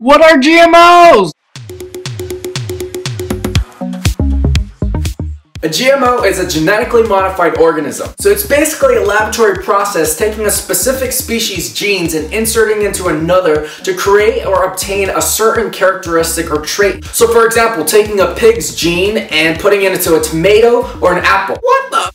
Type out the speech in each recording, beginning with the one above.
What are GMOs? A GMO is a genetically modified organism. So it's basically a laboratory process taking a specific species genes and inserting into another to create or obtain a certain characteristic or trait. So for example, taking a pig's gene and putting it into a tomato or an apple. What the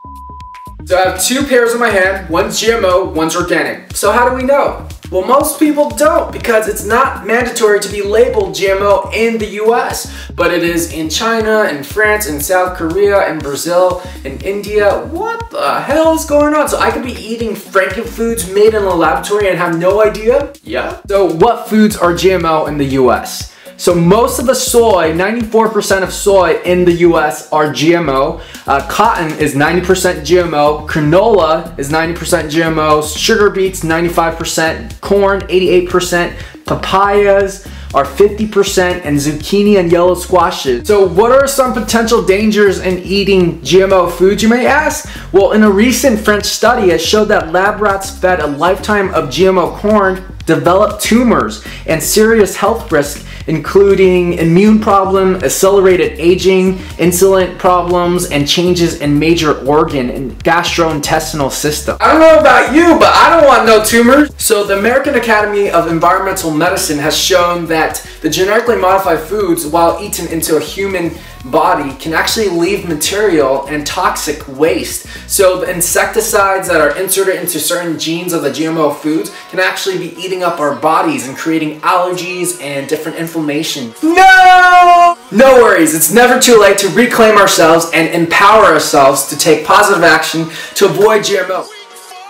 so I have two pears in my hand, one's GMO, one's organic. So how do we know? Well, most people don't because it's not mandatory to be labeled GMO in the US, but it is in China, in France, in South Korea, in Brazil, in India. What the hell is going on? So I could be eating frankenfoods made in a laboratory and have no idea? Yeah. So what foods are GMO in the US? So most of the soy, 94% of soy in the US are GMO. Uh, cotton is 90% GMO. Canola is 90% GMO. Sugar beets, 95%. Corn, 88%. Papayas, are 50% and zucchini and yellow squashes. So what are some potential dangers in eating GMO foods you may ask? Well in a recent French study it showed that lab rats fed a lifetime of GMO corn developed tumors and serious health risks including immune problem, accelerated aging, insulin problems, and changes in major organ and gastrointestinal system. I don't know about you, but I don't want no tumors. So the American Academy of Environmental Medicine has shown that the genetically modified foods, while eaten into a human body can actually leave material and toxic waste. So the insecticides that are inserted into certain genes of the GMO foods can actually be eating up our bodies and creating allergies and different inflammation. No! No worries, it's never too late to reclaim ourselves and empower ourselves to take positive action to avoid GMO.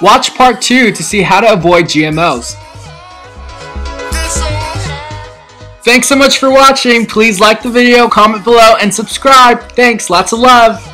Watch part 2 to see how to avoid GMOs. Thanks so much for watching. Please like the video, comment below, and subscribe. Thanks. Lots of love.